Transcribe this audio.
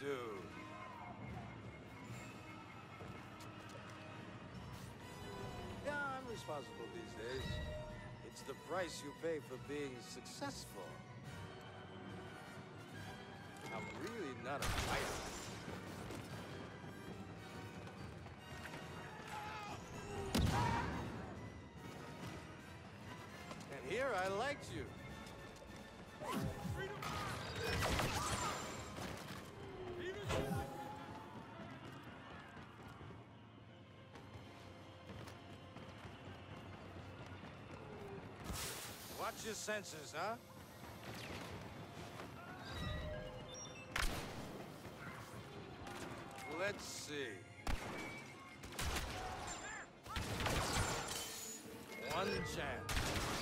dude. Yeah, I'm responsible these days. It's the price you pay for being successful. I'm really not a fighter. And here I liked you. Watch your senses, huh? Let's see. One chance.